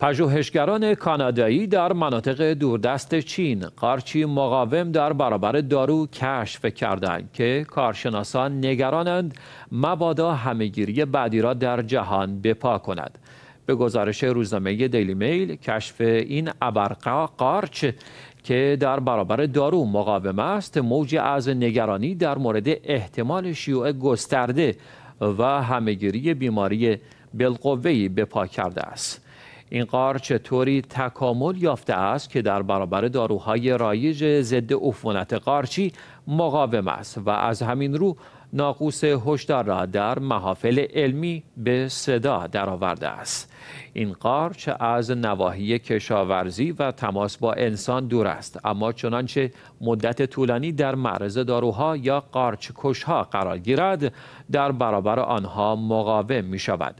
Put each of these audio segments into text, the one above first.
پژوهشگران کانادایی در مناطق دوردست چین قارچی مقاوم در برابر دارو کشف کردند که کارشناسان نگرانند مبادا همهگیری بعدی را در جهان بپا کند. به گزارش روزنامه دیلی میل کشف این ابرقا قارچ که در برابر دارو مقاوم است موجی از نگرانی در مورد احتمال شیوع گسترده و همهگیری بیماری بالقوه‌ای به پا کرده است. این قار چطوری تکامل یافته است که در برابر داروهای رایج ضد عفونت قارچی مقاوم است و از همین رو ناقوس هشدار را در محافل علمی به صدا درآورده است. این قارچ از نواحی کشاورزی و تماس با انسان دور است اما چنانچه مدت طولانی در معرض داروها یا قارچ کشها قرار گیرد در برابر آنها مقاوم می شود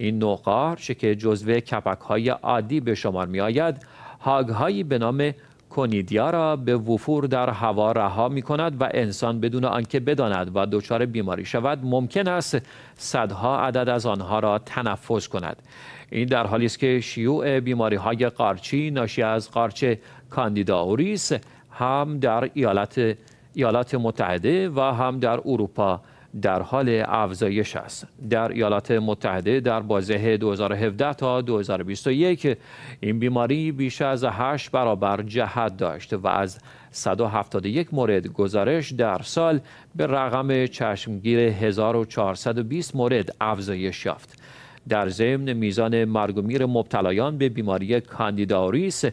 این نوع قارچ که جزو کپک های عادی به شمار می آید هاگ هایی به نام کنیدیا را به وفور در هوا رها می کند و انسان بدون آنکه بداند و دچار بیماری شود ممکن است صدها عدد از آنها را تنفس کند. این در حالی است که شیوع بیماری های قارچی ناشی از قارچ کاندیدا اوریس هم در ایالات ایالات متحده و هم در اروپا در حال افزایش است. در ایالات متحده در بازه 2017 تا 2021 این بیماری بیش از 8 برابر جهت داشت و از 171 مورد گزارش در سال به رقم چشمگیر 1420 مورد افزایش یافت. در ضمن میزان مرگ و میر مبتلایان به بیماری کاندیداریس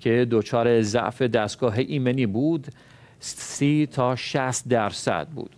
که دچار ضعف دستگاه ایمنی بود 30 تا 60 درصد بود.